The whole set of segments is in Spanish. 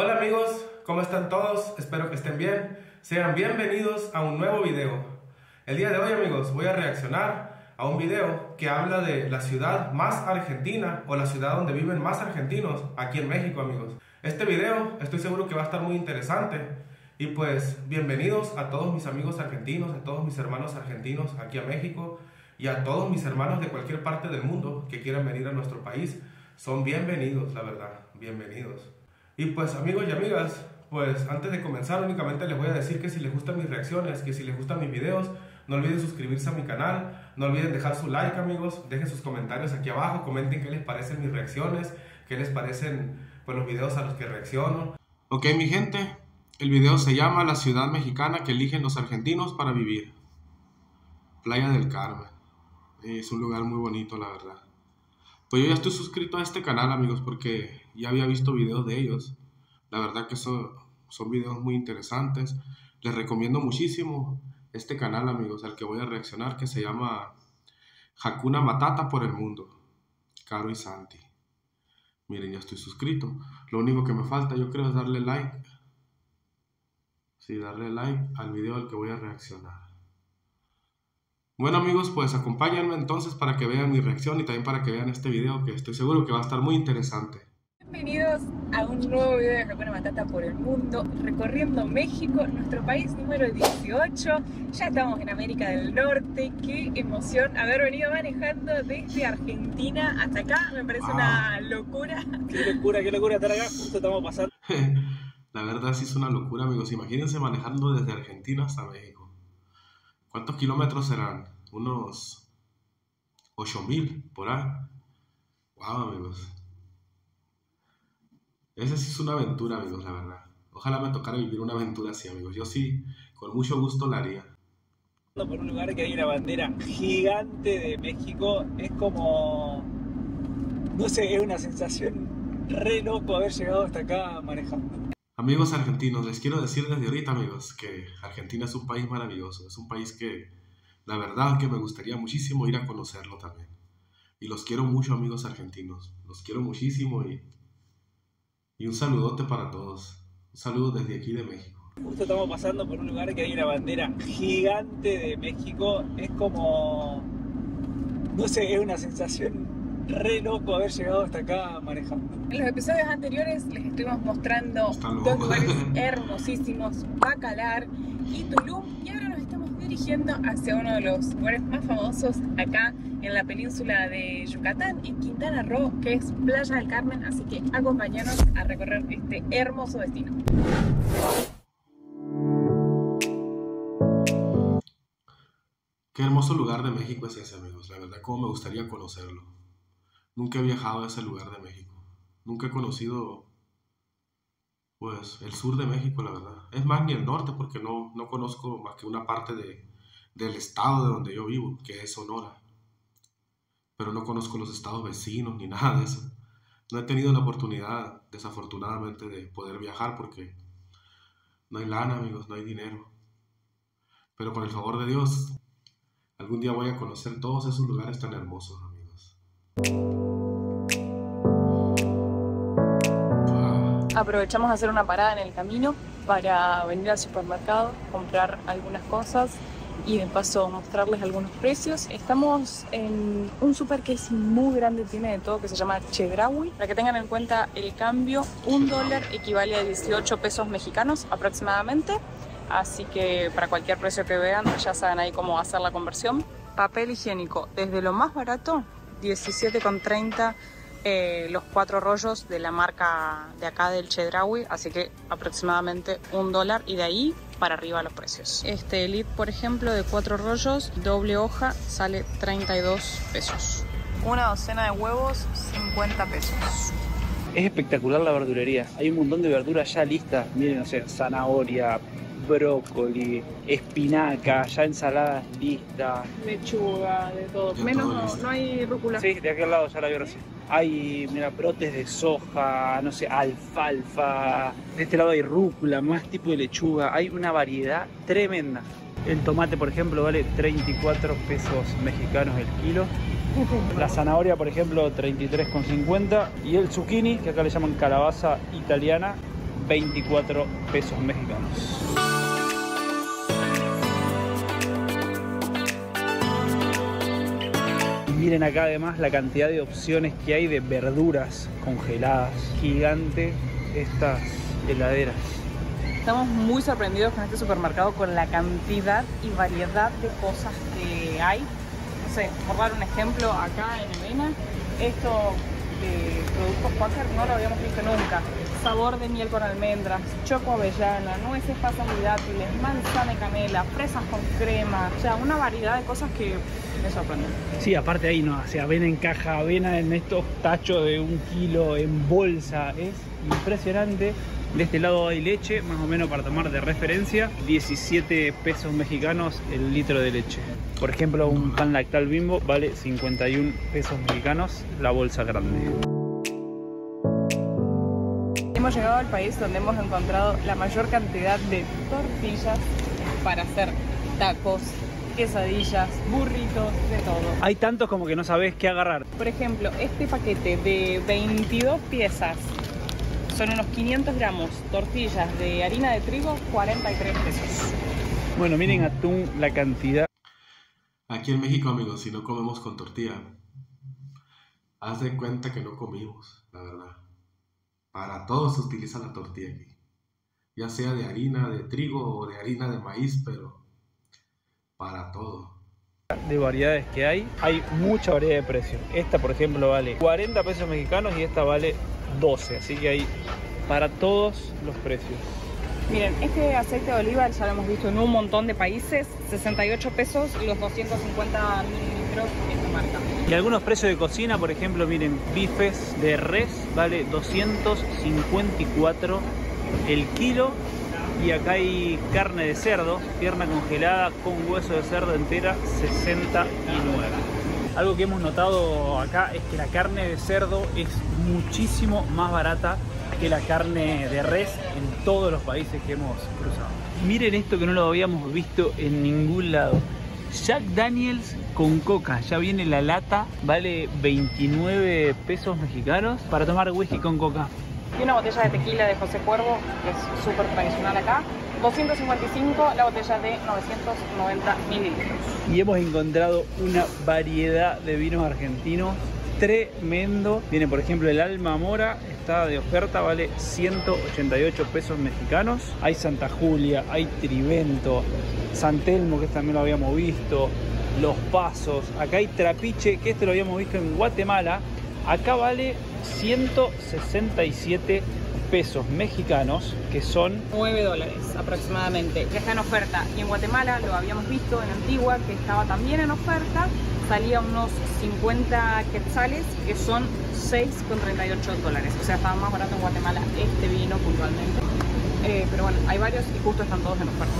Hola amigos, ¿cómo están todos? Espero que estén bien. Sean bienvenidos a un nuevo video. El día de hoy amigos voy a reaccionar a un video que habla de la ciudad más argentina o la ciudad donde viven más argentinos aquí en México amigos. Este video estoy seguro que va a estar muy interesante y pues bienvenidos a todos mis amigos argentinos, a todos mis hermanos argentinos aquí a México y a todos mis hermanos de cualquier parte del mundo que quieran venir a nuestro país. Son bienvenidos, la verdad, bienvenidos. Y pues amigos y amigas, pues antes de comenzar únicamente les voy a decir que si les gustan mis reacciones, que si les gustan mis videos, no olviden suscribirse a mi canal, no olviden dejar su like amigos, dejen sus comentarios aquí abajo, comenten qué les parecen mis reacciones, qué les parecen pues, los videos a los que reacciono. Ok mi gente, el video se llama La ciudad mexicana que eligen los argentinos para vivir. Playa del Carmen. Es un lugar muy bonito la verdad. Pues yo ya estoy suscrito a este canal, amigos, porque ya había visto videos de ellos. La verdad que son, son videos muy interesantes. Les recomiendo muchísimo este canal, amigos, al que voy a reaccionar, que se llama Hakuna Matata por el Mundo. Caro y Santi. Miren, ya estoy suscrito. Lo único que me falta, yo creo, es darle like. Sí, darle like al video al que voy a reaccionar. Bueno amigos, pues acompáñenme entonces para que vean mi reacción y también para que vean este video que estoy seguro que va a estar muy interesante. Bienvenidos a un nuevo video de Hakuna Matata por el mundo, recorriendo México, nuestro país número 18. Ya estamos en América del Norte, qué emoción haber venido manejando desde Argentina hasta acá, me parece una locura. Qué locura, qué locura estar acá, justo estamos pasando. La verdad sí es una locura amigos, imagínense manejando desde Argentina hasta México. ¿Cuántos kilómetros serán? Unos 8000 por ahí. Wow, amigos. Esa sí es una aventura, amigos, la verdad. Ojalá me tocara vivir una aventura así, amigos. Yo sí, con mucho gusto la haría. Por un lugar que hay una bandera gigante de México, es como. No sé, es una sensación re loco haber llegado hasta acá manejando. Amigos argentinos, les quiero decir desde ahorita, amigos, que Argentina es un país maravilloso, es un país que la verdad que me gustaría muchísimo ir a conocerlo también. Y los quiero mucho, amigos argentinos, los quiero muchísimo y, y un saludote para todos. Un saludo desde aquí de México. Justo estamos pasando por un lugar que hay una bandera gigante de México, es como... No sé, es una sensación re loco haber llegado hasta acá manejando. En los episodios anteriores les estuvimos mostrando dos lugares hermosísimos, Bacalar y Tulum, y ahora nos estamos dirigiendo hacia uno de los lugares más famosos acá en la península de Yucatán, en Quintana Roo, que es Playa del Carmen, así que acompáñanos a recorrer este hermoso destino. Qué hermoso lugar de México es ese, amigos. La verdad, cómo me gustaría conocerlo. Nunca he viajado a ese lugar de México. Nunca he conocido, pues, el sur de México, la verdad. Es más, ni el norte, porque no, no conozco más que una parte de, del estado de donde yo vivo, que es Sonora. Pero no conozco los estados vecinos ni nada de eso. No he tenido la oportunidad, desafortunadamente, de poder viajar porque no hay lana, amigos, no hay dinero. Pero con el favor de Dios, algún día voy a conocer todos esos lugares tan hermosos, amigos. Aprovechamos a hacer una parada en el camino para venir al supermercado, comprar algunas cosas y de paso mostrarles algunos precios. Estamos en un super que es muy grande, tiene de todo, que se llama Chedraui. Para que tengan en cuenta el cambio, un dólar equivale a 18 pesos mexicanos aproximadamente. Así que para cualquier precio que vean, ya saben ahí cómo hacer la conversión. Papel higiénico, desde lo más barato, 17,30 eh, los cuatro rollos de la marca de acá del Chedraui, así que aproximadamente un dólar y de ahí para arriba los precios. Este Elite, por ejemplo, de cuatro rollos, doble hoja, sale 32 pesos. Una docena de huevos, 50 pesos. Es espectacular la verdulería. Hay un montón de verduras ya listas. Miren, no sé, zanahoria, brócoli, espinaca, ya ensaladas listas. Lechuga, de todo. Menos no, hay rúcula. Sí, de aquel lado ya la veo así. Hay, mira, brotes de soja, no sé, alfalfa. De este lado hay rúcula, más tipo de lechuga. Hay una variedad tremenda. El tomate, por ejemplo, vale 34 pesos mexicanos el kilo. La zanahoria, por ejemplo, 33,50. Y el zucchini, que acá le llaman calabaza italiana, 24 pesos mexicanos. Miren acá además la cantidad de opciones que hay de verduras congeladas. Gigante estas heladeras. Estamos muy sorprendidos con este supermercado, con la cantidad y variedad de cosas que hay. No sé, por dar un ejemplo, acá en Elena, esto de productos Quaker no lo habíamos visto nunca. Sabor de miel con almendras, choco avellana, nueces pasas dátiles, manzana y canela, fresas con crema, o sea, una variedad de cosas que me sorprenden. Sí, aparte ahí no, sea, avena en caja, avena en estos tachos de un kilo en bolsa, es impresionante. De este lado hay leche, más o menos para tomar de referencia, 17 pesos mexicanos el litro de leche. Por ejemplo, un pan lactal bimbo vale 51 pesos mexicanos la bolsa grande. Hemos llegado al país donde hemos encontrado la mayor cantidad de tortillas para hacer tacos, quesadillas, burritos, de todo. Hay tantos como que no sabes qué agarrar. Por ejemplo, este paquete de 22 piezas son unos 500 gramos tortillas de harina de trigo, 43 pesos. Bueno, miren atún la cantidad. Aquí en México, amigos, si no comemos con tortilla, haz de cuenta que no comimos, la verdad. Para todo se utiliza la tortilla aquí. Ya sea de harina de trigo o de harina de maíz, pero para todo. de variedades que hay, hay mucha variedad de precios. Esta, por ejemplo, vale 40 pesos mexicanos y esta vale 12, así que hay para todos los precios. Miren, este aceite de oliva ya lo hemos visto en un montón de países, 68 pesos los 250 mililitros marca. Y algunos precios de cocina, por ejemplo, miren, bifes de res vale 254 el kilo. Y acá hay carne de cerdo, pierna congelada con hueso de cerdo entera, 69. Algo que hemos notado acá es que la carne de cerdo es muchísimo más barata que la carne de res en todos los países que hemos cruzado. Miren esto que no lo habíamos visto en ningún lado. Jack Daniels con coca, ya viene la lata, vale 29 pesos mexicanos para tomar whisky con coca. Y una botella de tequila de José Cuervo, que es súper tradicional acá, 255 la botella de 990 mililitros. Y hemos encontrado una variedad de vinos argentinos tremendo. Viene por ejemplo el Alma Mora, de oferta, vale 188 pesos mexicanos. Hay Santa Julia, hay Trivento, San Telmo, que también lo habíamos visto, Los Pasos. Acá hay Trapiche, que este lo habíamos visto en Guatemala. Acá vale 167 pesos mexicanos, que son 9 dólares aproximadamente. Ya está en oferta. Y en Guatemala lo habíamos visto en Antigua, que estaba también en oferta. Salía unos 50 quetzales, que son 6,38 dólares. O sea, estaba más barato en Guatemala este vino puntualmente. Eh, pero bueno, hay varios y justo están todos en oferta.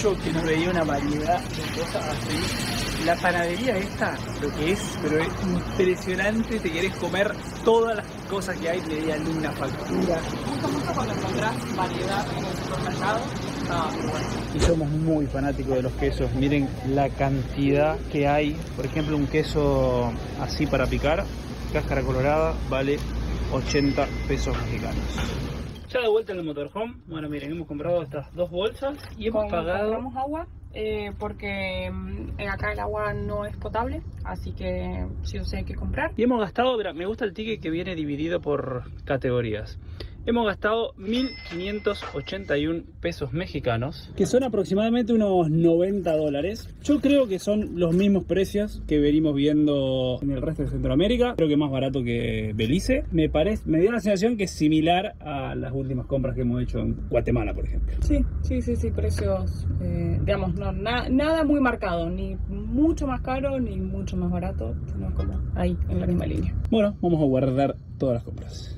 Mucho que no veía una variedad de cosas así. La panadería esta, lo que es, pero es impresionante, te querés comer todas las cosas que hay, media luna, factura. Justo, justo cuando encontrás variedad en el supermercado, está muy bueno. Y somos muy fanáticos de los quesos. Miren la cantidad que hay. Por ejemplo, un queso así para picar, cáscara colorada, vale 80 pesos mexicanos. Ya de vuelta en el motorhome, bueno miren, hemos comprado estas dos bolsas y hemos Con- pagado... Compramos agua eh, porque mm, acá el agua no es potable, así que sí o sí hay que comprar. Y hemos gastado, me gusta el ticket que viene dividido por categorías. Hemos gastado 1.581 pesos mexicanos, que son aproximadamente unos 90 dólares. Yo creo que son los mismos precios que venimos viendo en el resto de Centroamérica. Creo que más barato que Belice. Me parece, me dio la sensación que es similar a las últimas compras que hemos hecho en Guatemala, por ejemplo. Sí, sí, sí, sí, precios, eh, digamos, no, na- nada muy marcado, ni mucho más caro ni mucho más barato, sino como ahí, en la misma línea. Bueno, vamos a guardar todas las compras.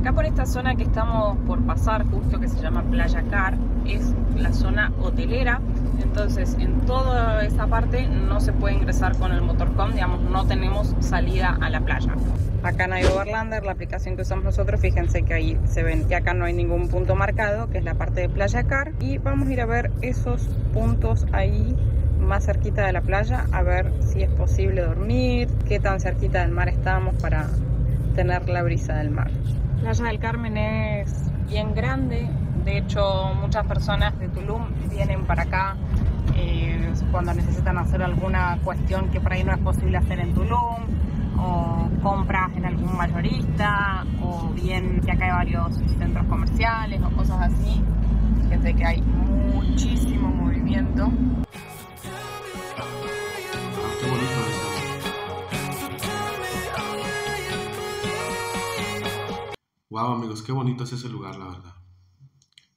Acá por esta zona que estamos por pasar, justo que se llama Playa Car, es la zona hotelera. Entonces, en toda esa parte no se puede ingresar con el motorhome, digamos, no tenemos salida a la playa. Acá en Overlander, la aplicación que usamos nosotros, fíjense que ahí se ven que acá no hay ningún punto marcado, que es la parte de Playa Car. Y vamos a ir a ver esos puntos ahí más cerquita de la playa, a ver si es posible dormir, qué tan cerquita del mar estamos para tener la brisa del mar. Playa del Carmen es bien grande, de hecho muchas personas de Tulum vienen para acá eh, cuando necesitan hacer alguna cuestión que por ahí no es posible hacer en Tulum o compras en algún mayorista o bien que acá hay varios centros comerciales o cosas así. Fíjense que hay muchísimo movimiento. Wow, amigos, qué bonito es ese lugar, la verdad.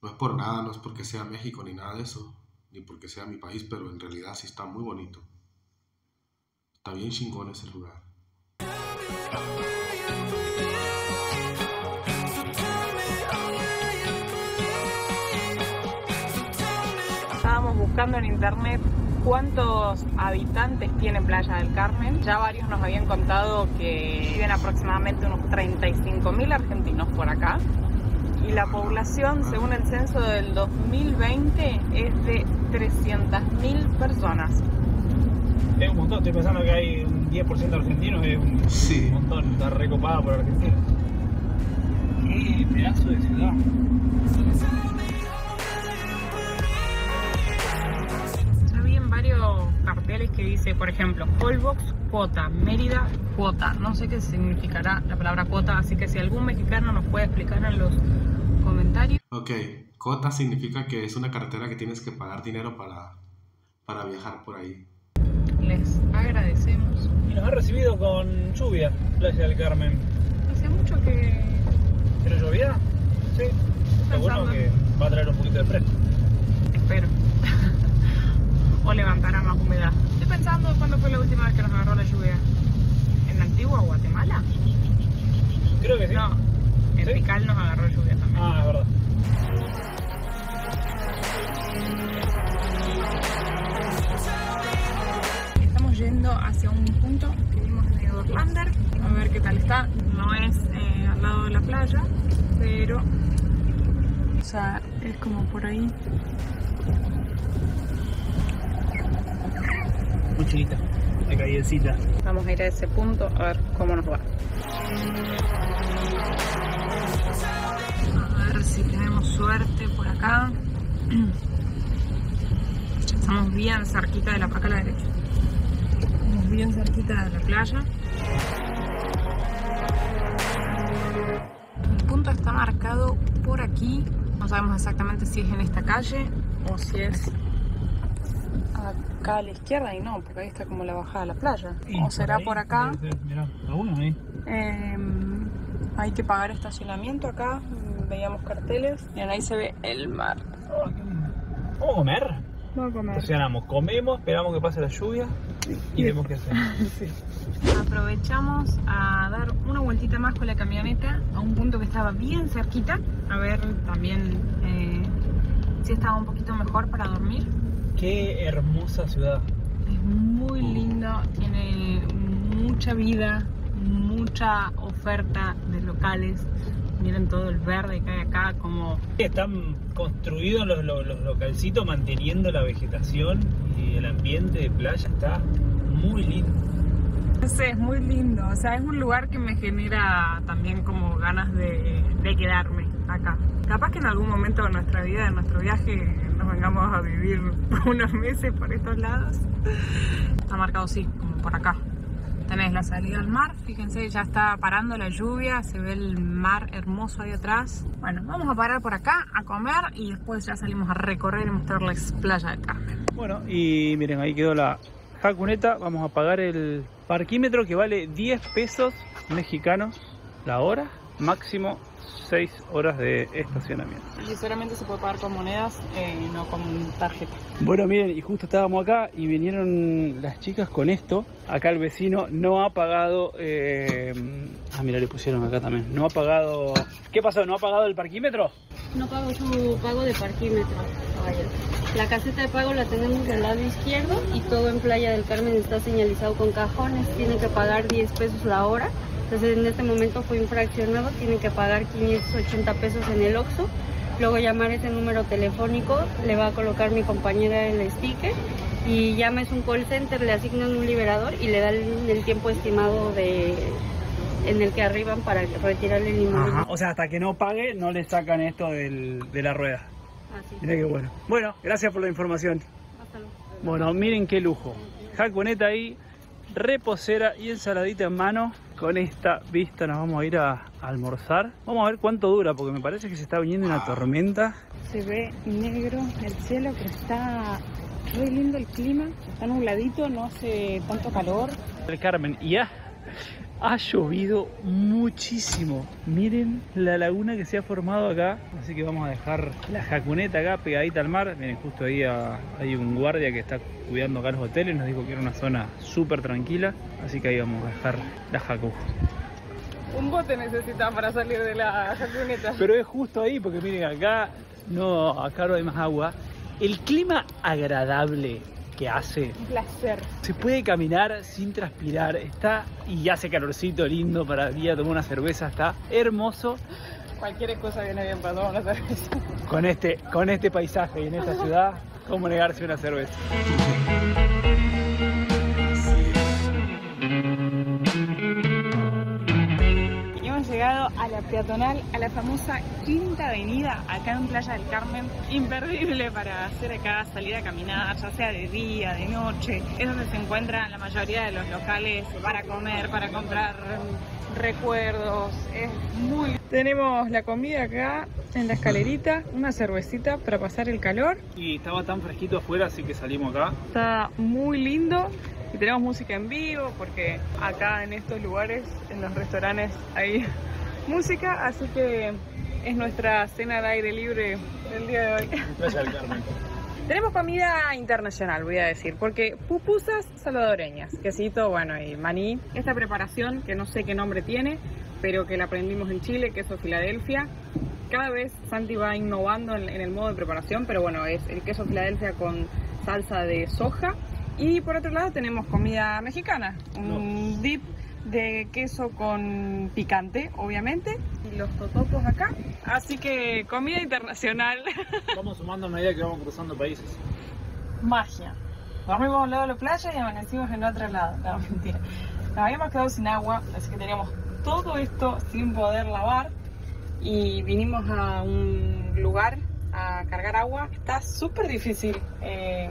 No es por nada, no es porque sea México ni nada de eso, ni porque sea mi país, pero en realidad sí está muy bonito. Está bien chingón ese lugar. Estábamos buscando en internet cuántos habitantes tiene Playa del Carmen. Ya varios nos habían contado que viven aproximadamente unos 35.000 argentinos por acá. Y la población, según el censo del 2020, es de 300.000 personas. Es un montón, estoy pensando que hay un 10% de argentinos, es un Sí. montón, está recopada por Argentina. Qué pedazo de ciudad. Que dice, por ejemplo, Holbox cuota, Mérida cuota. No sé qué significará la palabra cuota, así que si algún mexicano nos puede explicar en los comentarios. Ok, cota significa que es una carretera que tienes que pagar dinero para, para viajar por ahí. Les agradecemos. Y nos ha recibido con lluvia, Playa del Carmen. Hace mucho que ¿Pero llovía? Sí. Está bueno que va a traer un poquito de fresco. espero. o levantará más humedad. Estoy pensando cuándo fue la última vez que nos agarró la lluvia. ¿En la antigua Guatemala? Creo que sí. No, en ¿Sí? Tikal nos agarró lluvia también. Ah, es verdad. Estamos yendo hacia un punto que vimos en Orlander, a ver qué tal está. No es eh, al lado de la playa, pero. O sea, es como por ahí. Muy chiquita. De callecita. Vamos a ir a ese punto a ver cómo nos va. A ver si tenemos suerte por acá. Estamos bien cerquita de la acá a la derecha. Estamos bien cerquita de la playa. El punto está marcado por aquí. No sabemos exactamente si es en esta calle o si es acá a la izquierda y no, porque ahí está como la bajada de la playa. o será por acá. Mirá, a uno ahí. Eh, hay que pagar estacionamiento acá. Veíamos carteles. Y ahí se ve el mar. Oh. ¿Vamos a comer? Vamos a comer. Estacionamos, comemos, esperamos que pase la lluvia y vemos qué hacemos. Aprovechamos a dar una vueltita más con la camioneta a un punto que estaba bien cerquita. A ver también eh, si estaba un poquito mejor para dormir. Qué hermosa ciudad. Es muy lindo, tiene mucha vida, mucha oferta de locales. Miren todo el verde que hay acá, como Están construidos los, los, los localcitos manteniendo la vegetación y el ambiente de playa está muy lindo. No sé, es muy lindo. O sea, es un lugar que me genera también como ganas de, de quedarme acá. Capaz que en algún momento de nuestra vida, de nuestro viaje, vengamos a vivir unos meses por estos lados. Está marcado así, como por acá. Tenés la salida al mar, fíjense, ya está parando la lluvia, se ve el mar hermoso ahí atrás. Bueno, vamos a parar por acá a comer y después ya salimos a recorrer y mostrarles Playa del Carmen. Bueno, y miren, ahí quedó la jacuneta. Vamos a pagar el parquímetro que vale 10 pesos mexicanos la hora, máximo 6 horas de estacionamiento. Y solamente se puede pagar con monedas, eh, no con tarjeta. Bueno, miren, y justo estábamos acá y vinieron las chicas con esto. Acá el vecino no ha pagado. eh, Ah, mira, le pusieron acá también. No ha pagado. ¿Qué pasó? ¿No ha pagado el parquímetro? No pago su pago de parquímetro. La caseta de pago la tenemos del lado izquierdo y todo en Playa del Carmen está señalizado con cajones. Tiene que pagar 10 pesos la hora. Entonces en este momento fue infraccionado. Tiene que pagar 580 pesos en el OXXO. Luego llamar ese número telefónico. Le va a colocar mi compañera el sticker. Y llama es un call center, le asignan un liberador y le dan el tiempo estimado de en el que arriban para retirarle el inmueble. O sea, hasta que no pague, no le sacan esto del- de la rueda. Así. Mira qué bueno. Bueno, gracias por la información. Hasta luego. Bueno, miren qué lujo. Jaconeta ahí, reposera y ensaladita en mano. Con esta vista nos vamos a ir a almorzar. Vamos a ver cuánto dura, porque me parece que se está viniendo una tormenta. Se ve negro el cielo, pero está muy lindo el clima. Está nubladito, no hace tanto calor. El Carmen, y ha, ha llovido muchísimo. Miren la laguna que se ha formado acá. Así que vamos a dejar la jacuneta acá pegadita al mar. Miren, justo ahí ah, hay un guardia que está cuidando acá los hoteles. Nos dijo que era una zona súper tranquila. Así que ahí vamos a dejar la jacu. Un bote necesita para salir de la jacuneta. Pero es justo ahí porque miren acá no, acá no hay más agua. El clima agradable que hace Un placer. Se puede caminar sin transpirar, está y hace calorcito lindo para ir a tomar una cerveza, está hermoso Cualquier cosa viene bien para tomar una cerveza. con este, con este paisaje y en esta ciudad, cómo negarse una cerveza. A la peatonal, a la famosa Quinta Avenida, acá en Playa del Carmen. Imperdible para hacer acá, salir a caminar, ya sea de día, de noche. Es donde se encuentran la mayoría de los locales para comer, para comprar recuerdos. Es muy... Tenemos la comida acá en la escalerita, una cervecita para pasar el calor. Y estaba tan fresquito afuera, así que salimos acá. Está muy lindo y tenemos música en vivo porque acá en estos lugares, en los restaurantes, hay música, así que es nuestra cena al aire libre del día de hoy. Carmen. Tenemos comida internacional, voy a decir, porque pupusas salvadoreñas, quesito, bueno, y maní. Esta preparación, que no sé qué nombre tiene, pero que la aprendimos en Chile, queso Filadelfia. Cada vez Santi va innovando en, en el modo de preparación, pero bueno, es el queso Filadelfia con salsa de soja. Y por otro lado tenemos comida mexicana, un dip de queso con picante, obviamente, y los totopos acá. Así que comida internacional. Vamos sumando a medida que vamos cruzando países. magia. Dormimos a un lado de la playa y amanecimos en otro lado. No, mentira. Nos habíamos quedado sin agua, así que teníamos todo esto sin poder lavar. Y vinimos a un lugar a cargar agua. Está súper difícil eh,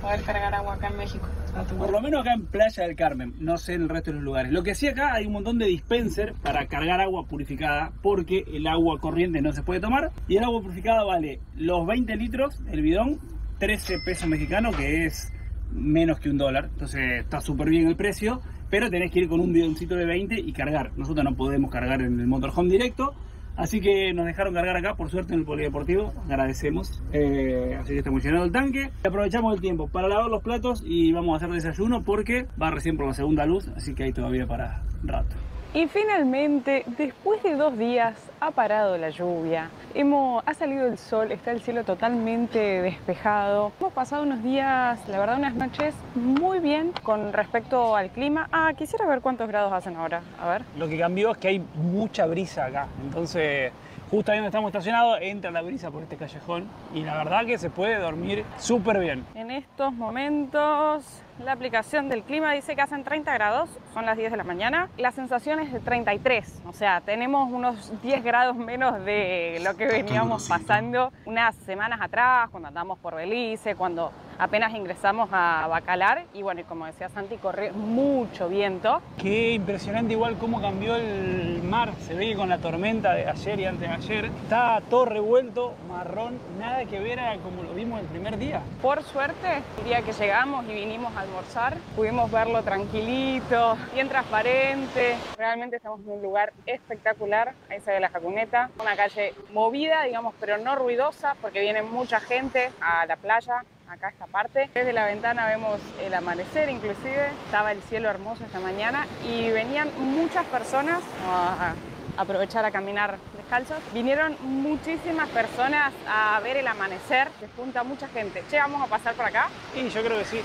poder cargar agua acá en México. Por lo menos acá en Playa del Carmen, no sé en el resto de los lugares. Lo que sí acá hay un montón de dispenser para cargar agua purificada porque el agua corriente no se puede tomar y el agua purificada vale los 20 litros, el bidón, 13 pesos mexicanos que es menos que un dólar. Entonces está súper bien el precio, pero tenés que ir con un bidoncito de 20 y cargar. Nosotros no podemos cargar en el motorhome directo. Así que nos dejaron cargar acá, por suerte en el polideportivo, agradecemos. Eh, así que estamos llenando el tanque. Aprovechamos el tiempo para lavar los platos y vamos a hacer desayuno porque va recién por la segunda luz, así que hay todavía para rato. Y finalmente, después de dos días, ha parado la lluvia. Hemos, ha salido el sol, está el cielo totalmente despejado. Hemos pasado unos días, la verdad, unas noches muy bien con respecto al clima. Ah, quisiera ver cuántos grados hacen ahora. A ver. Lo que cambió es que hay mucha brisa acá, entonces justo ahí donde estamos estacionados entra la brisa por este callejón y la verdad que se puede dormir súper bien. En estos momentos, la aplicación del clima dice que hacen 30 grados, son las 10 de la mañana. La sensación es de 33, o sea, tenemos unos 10 grados menos de lo que veníamos pasando unas semanas atrás, cuando andamos por Belice, cuando apenas ingresamos a Bacalar. Y bueno, y como decía Santi, corre mucho viento. Qué impresionante igual cómo cambió el mar. Se ve que con la tormenta de ayer y antes de ayer está todo revuelto, marrón, nada que ver a como lo vimos el primer día. Por suerte, el día que llegamos y vinimos a almorzar. Pudimos verlo tranquilito, bien transparente. Realmente estamos en un lugar espectacular. Ahí se ve la jacuneta. Una calle movida, digamos, pero no ruidosa porque viene mucha gente a la playa acá esta parte. Desde la ventana vemos el amanecer inclusive, estaba el cielo hermoso esta mañana y venían muchas personas a aprovechar a caminar descalzos. Vinieron muchísimas personas a ver el amanecer, se junta mucha gente. Che, vamos a pasar por acá. Y yo creo que sí.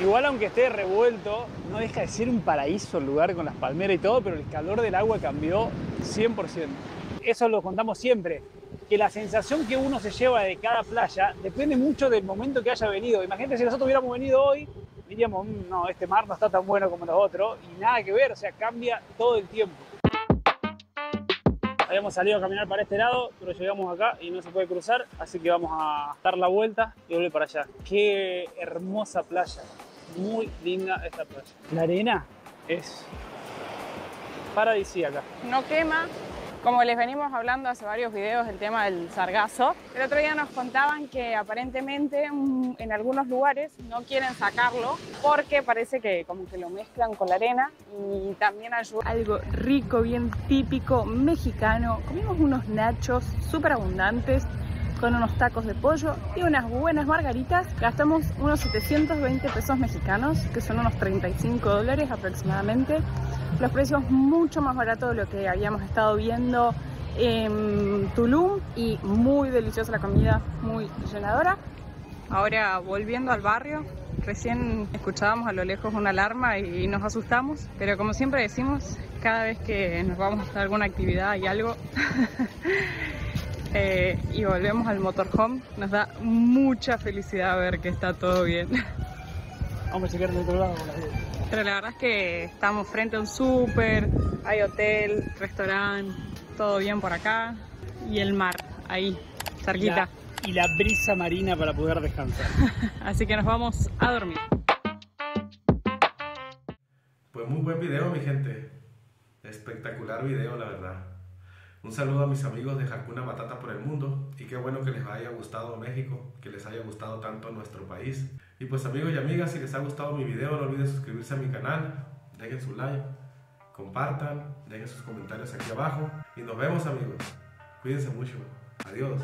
Igual aunque esté revuelto, no deja de ser un paraíso el lugar con las palmeras y todo, pero el calor del agua cambió 100%. Eso lo contamos siempre, que la sensación que uno se lleva de cada playa depende mucho del momento que haya venido. Imagínate si nosotros hubiéramos venido hoy, diríamos, "Mm, no, este mar no está tan bueno como los otros, y nada que ver, o sea, cambia todo el tiempo. Habíamos salido a caminar para este lado, pero llegamos acá y no se puede cruzar, así que vamos a dar la vuelta y volver para allá. Qué hermosa playa, muy linda esta playa. La arena es paradisíaca. No quema. Como les venimos hablando hace varios videos el tema del sargazo, el otro día nos contaban que aparentemente en algunos lugares no quieren sacarlo porque parece que como que lo mezclan con la arena y también ayuda. Algo rico, bien típico mexicano. Comimos unos nachos súper abundantes con unos tacos de pollo y unas buenas margaritas. Gastamos unos 720 pesos mexicanos, que son unos 35 dólares aproximadamente. Los precios mucho más baratos de lo que habíamos estado viendo en Tulum y muy deliciosa la comida, muy llenadora. Ahora volviendo al barrio, recién escuchábamos a lo lejos una alarma y nos asustamos, pero como siempre decimos, cada vez que nos vamos a alguna actividad y algo, eh, y volvemos al motorhome, nos da mucha felicidad ver que está todo bien. Vamos a chequear de otro lado. Pero la verdad es que estamos frente a un súper, hay hotel, restaurante, todo bien por acá y el mar ahí, cerquita. Y la brisa marina para poder descansar. Así que nos vamos a dormir. Pues muy buen video, mi gente. Espectacular video, la verdad. Un saludo a mis amigos de Hakuna Matata por el mundo y qué bueno que les haya gustado México, que les haya gustado tanto nuestro país. Y pues amigos y amigas, si les ha gustado mi video no olviden suscribirse a mi canal, dejen su like, compartan, dejen sus comentarios aquí abajo y nos vemos amigos. Cuídense mucho. Adiós.